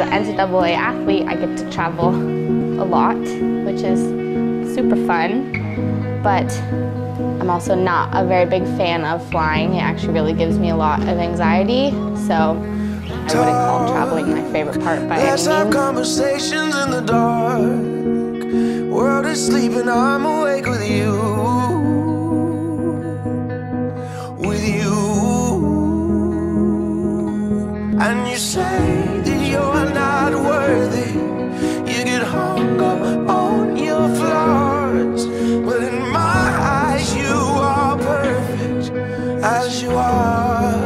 an NCAA athlete, I get to travel a lot, which is super fun. But I'm also not a very big fan of flying. It actually really gives me a lot of anxiety. So I wouldn't call traveling my favorite part by Let's any have means. conversations in the dark. World is sleeping, I'm awake with you. With you. And you say that you're as you are.